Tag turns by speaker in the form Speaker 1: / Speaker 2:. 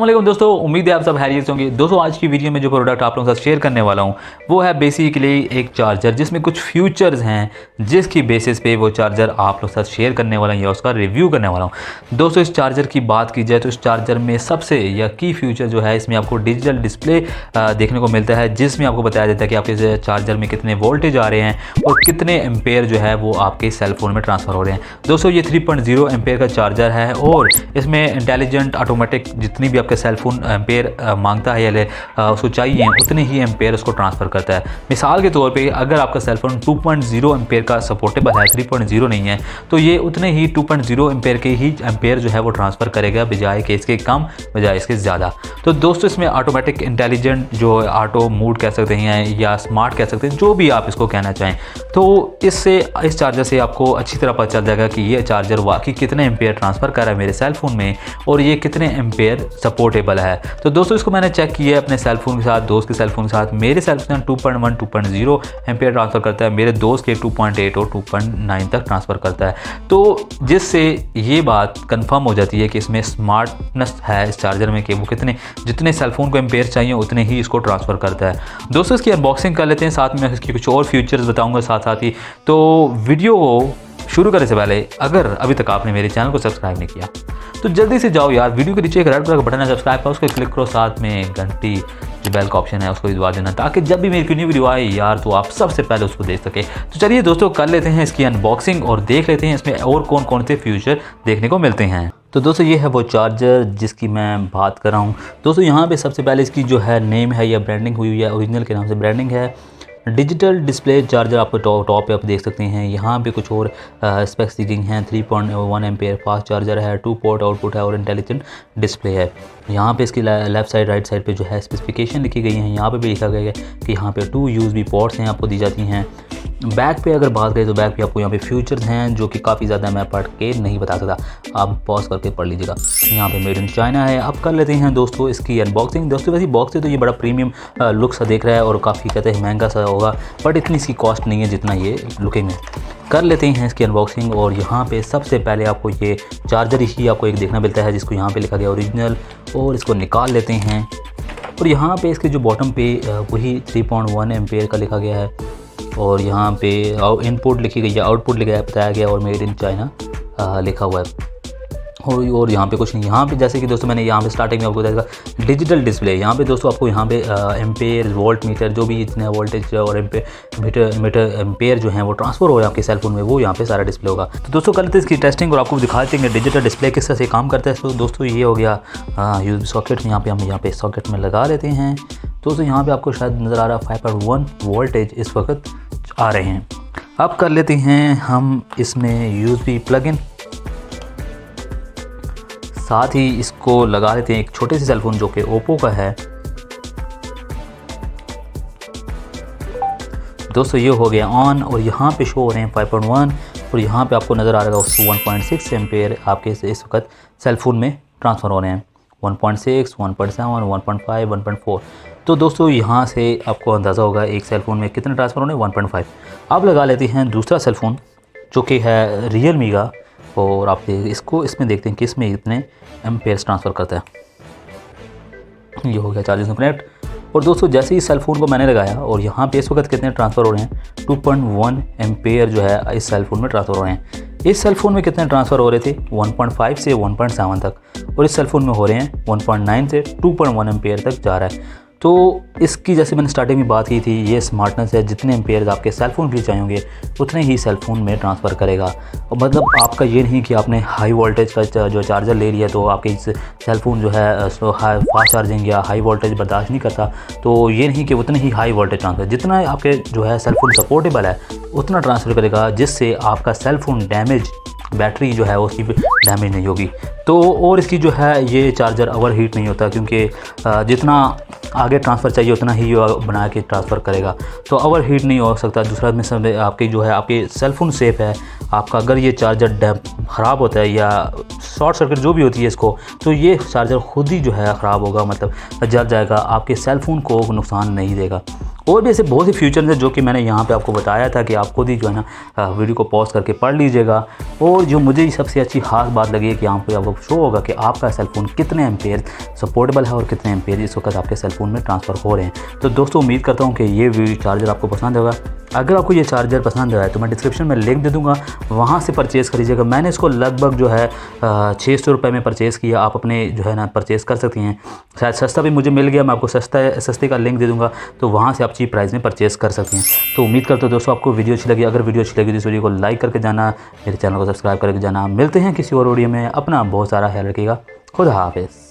Speaker 1: वालेकुम दोस्तों, उम्मीद है आप सब हैरियत होंगे। दोस्तों, आज की वीडियो में जो प्रोडक्ट आप लोगों के साथ शेयर करने वाला हूँ, वो है बेसिकली एक चार्जर जिसमें कुछ फ्यूचर्स हैं, जिसकी बेसिस पे वो चार्जर आप लोग साथ शेयर करने वाला हूँ या उसका रिव्यू करने वाला हूँ। दोस्तों, इस चार्जर की बात की जाए तो इस चार्जर में सबसे या की फ्यूचर जो है, इसमें आपको डिजिटल डिस्प्ले देखने को मिलता है, जिसमें आपको बताया जाता है कि आपके चार्जर में कितने वोल्टेज आ रहे हैं और कितने एम्पेयर जो है वो आपके सेलफोन में ट्रांसफ़र हो रहे हैं। दोस्तों, ये थ्री पॉइंट का चार्जर है और इसमें इंटेलिजेंट ऑटोमेटिक जितनी जितनी भी आपके सेलफोन एम्पेयर माँगता है या उसको चाहिए, उतने ही एम्पेयर उसको ट्रांसफ़र करता है। मिसाल के तौर पे अगर आपका सेलफोन 2.0 पॉइंट एम्पेयर का सपोर्टेबल है 3.0 नहीं है तो ये उतने ही 2.0 पॉइंट के ही एम्पेयर जो है वो ट्रांसफ़र करेगा बजाय के इसके कम, बजाय इसके ज़्यादा। तो दोस्तों, इसमें ऑटोमेटिक इंटेलिजेंट जो ऑटो मूड कह सकते हैं या स्मार्ट कह सकते हैं, जो भी आप इसको कहना चाहें तो इससे, इस चार्जर से आपको अच्छी तरह पता चल जाएगा कि ये चार्जर वाकई कितने एम्पेयर ट्रांसफ़र कर रहा है मेरे सेलफोन में और ये कितने एम्पेयर सपोर्टेबल है। तो दोस्तों, इसको मैंने चेक किया है अपने सेलफोन के साथ, दोस्त के सेलफोन के साथ। मेरे cellphone two point one two point zero ampere transfer करता है। मेरे दोस्त के टू पॉइंट एट और टू पॉइंट नाइन तक ट्रांसफ़र करता है। तो जिससे ये बात कन्फर्म हो जाती है कि इसमें स्मार्टनेस है इस चार्जर में कि वो कितने, जितने सेलफोन को एम्पेयर चाहिए, उतने ही इसको ट्रांसफ़र करता है। दोस्तों, इसकी अनबॉक्सिंग कर लेते हैं। साथ में इसकी कुछ और फीचर्स बताऊँगा साथ साथ ही। तो वीडियो को शुरू करने से पहले, अगर अभी तक आपने मेरे चैनल को सब्सक्राइब नहीं किया तो जल्दी से जाओ यार, वीडियो के नीचे एक रेड कलर का बटन है सब्सक्राइब करो उसको क्लिक करो, साथ में घंटी जो बेल का ऑप्शन है, उसको दबा देना, ताकि जब भी मेरी न्यू वीडियो आए यार तो आप सबसे पहले उसको देख सके। तो चलिए दोस्तों, कर लेते हैं इसकी अनबॉक्सिंग और देख लेते हैं इसमें और कौन कौन से फ्यूचर देखने को मिलते हैं। तो दोस्तों, ये है वो चार्जर जिसकी मैं बात कर रहा हूँ। दोस्तों, यहाँ पे सबसे पहले इसकी जो है नेम है या ब्रांडिंग हुई हुई है ओरिजिनल के नाम से ब्रांडिंग है। डिजिटल डिस्प्ले चार्जर आपको टॉप टॉप पे आप देख सकते हैं। यहाँ पे कुछ और स्पेक्स दी गई हैं। Three point one ampere fast charger है टू पोर्ट आउटपुट है और इंटेलिजेंट डिस्प्ले है। यहाँ पे इसकी लेफ़्ट साइड राइट साइड पे जो है स्पेसिफिकेशन लिखी गई है। यहाँ पे भी लिखा गया है कि यहाँ पे टू यूज़ पोर्ट्स हैं, आपको दी जाती हैं। बैक पे अगर बात करें तो बैक पे आपको यहाँ पे फ्यूचर्स हैं जो कि काफ़ी ज़्यादा मैं पढ़ के नहीं बता सकता। आप पॉज करके पढ़ लीजिएगा। यहाँ पे मेड इन चाइना है। अब कर लेते हैं दोस्तों इसकी अनबॉक्सिंग दोस्तों वैसे बॉक्स से तो ये बड़ा प्रीमियम लुक सा देख रहा है और काफ़ी कहते हैं महँगा सा होगा बट इतनी इसकी कॉस्ट नहीं है जितना ये लुकिंग है। कर लेते हैं इसकी अनबॉक्सिंग और यहाँ पे सबसे पहले आपको ये चार्जर ही आपको एक देखना मिलता है, जिसको यहाँ पे लिखा गया ओरिजिनल और इसको निकाल लेते हैं। और यहाँ पे इसके जो बॉटम पे वही 3.1 पॉइंट का लिखा गया है। और यहाँ पे इनपुट लिखी गई है आउटपुट लिखा है, बताया गया और मेड इन चाइना लिखा हुआ है। और और यहाँ पे कुछ नहीं, यहाँ पे जैसे कि दोस्तों मैंने यहाँ पे स्टार्टिंग में आपको बताया डिजिटल डिस्प्ले यहाँ पे दोस्तों आपको यहाँ पे एम्पेयर वोल्ट मीटर जो भी इतने वोल्टेज और एम्पे मीटर मीटर एम्पेयर जो है, वो ट्रांसफ़र हो रहा आपके सेलफोन में, वो यहाँ पे सारा डिस्प्ले होगा। तो दोस्तों कल तो इसकी टेस्टिंग और आपको दिखा देंगे डिजिटल डिस्प्ले किस तरह से काम करता है। तो दोस्तों ये हो गया यूज़ सॉकेट यहाँ पे हम यहाँ पे सॉकेट में लगा लेते हैं। दोस्तों यहाँ पर आपको शायद नज़र आ रहा है फाइव वोल्टेज इस वक्त। आ रहे हैं। अब कर लेते हैं हम इसमें यूज़ भी प्लग इन साथ ही इसको लगा लेते हैं एक छोटे से सेलफोन जो कि ओप्पो का है। दोस्तों, ये हो गया ऑन और यहाँ पे शो हो रहे हैं 5.1 और यहाँ पे आपको नज़र आ रहा है 1.6 पॉइंट एम्पेयर आपके इस वक्त सेलफोन में ट्रांसफ़र हो रहे हैं। 1.6, 1.7, 1.5, 1.4 तो दोस्तों यहाँ से आपको अंदाज़ा होगा एक सेल फ़ोन में कितने ट्रांसफ़र होने? 1.5 अब लगा लेते हैं दूसरा सेल फ़ोन जो कि है रियल मी का और आप इसको इसमें देखते हैं कि इसमें इतने एम ट्रांसफ़र करता है। ये हो गया चार्जेस कनेक्ट और दोस्तों जैसे ही सेल फ़ोन को मैंने लगाया और यहाँ पे इस वक्त कितने ट्रांसफ़र हो रहे हैं? 2.1 पॉइंट जो है इस सेल फ़ोन में ट्रांसफ़र हो रहे हैं। इस सेल फ़ोन में कितने ट्रांसफ़र हो रहे थे? 1.5 से 1.7 तक। और इस सेल फ़ोन में हो रहे हैं 1.9 से 2.1 एम्पेयर तक जा रहा है। तो इसकी जैसे मैंने स्टार्टिंग में बात की थी, ये स्मार्टनेस है, जितने एम्पेयर आपके सेलफोन भी चाहिए उतने ही सेलफोन में ट्रांसफ़र करेगा। और मतलब आपका ये नहीं कि आपने हाई वोल्टेज का जो चार्जर ले लिया तो आपके इस सेलफोन जो है फास्ट चार्जिंग या हाई वोल्टेज बर्दाश्त नहीं करता। तो ये नहीं कि उतने ही हाई वोल्टेज ट्रांसफ़र जितना आपके जो है सेलफोन सपोर्टेबल है, उतना ट्रांसफ़र करेगा, जिससे आपका सेलफोन डैमेज बैटरी जो है उसकी डैमेज नहीं होगी। तो और इसकी जो है ये चार्जर ओवर हीट नहीं होता क्योंकि जितना आगे ट्रांसफ़र चाहिए उतना ही बना के ट्रांसफ़र करेगा। तो ओवर हीट नहीं हो सकता। दूसरा में सब आपकी जो है, आपके सेलफोन सेफ़ है। आपका अगर ये चार्जर डैम ख़राब होता है या शॉर्ट सर्किट जो भी होती है इसको तो ये चार्जर खुद ही जो है ख़राब होगा। मतलब जल जाएगा। आपके सेलफोन को नुकसान नहीं देगा। और भी ऐसे बहुत से फ्यूचर हैं जो कि मैंने यहाँ पे आपको बताया था कि आप खुद ही जो है ना वीडियो को पॉज करके पढ़ लीजिएगा। और जो मुझे सबसे अच्छी खास बात लगी है कि यहाँ पर आपको शो होगा कि आपका सेलफोन कितने एम्पेयर सपोर्टेबल है और कितने एम्पेयर इस वक्त आपके सेलफोन में ट्रांसफ़र हो रहे हैं। तो दोस्तों, उम्मीद करता हूँ कि ये वीडियो चार्जर आपको पसंद होगा। अगर आपको ये चार्जर पसंद आया तो मैं डिस्क्रिप्शन में लिंक दे दूँगा। वहाँ से परचेज़ करीजिएगा मैंने इसको लगभग जो है छः सौ रुपये में परचेज़ किया। आप अपने जो है ना परचेज़ कर सकती हैं। शायद सस्ता भी मुझे मिल गया। मैं आपको सस्ता, सस्ते का लिंक दे दूँगा। तो वहाँ से आप चीप प्राइस में परचेज़ कर सकती हैं। तो उम्मीद करते हो दोस्तों, आपको वीडियो अच्छी लगी। अगर वीडियो अच्छी लगी तो इस वीडियो को लाइक करके जाना, मेरे चैनल को सब्सक्राइब करके जाना। मिलते हैं किसी और वीडियो में। अपना बहुत सारा ख्याल रखिएगा। खुदा हाफिज़।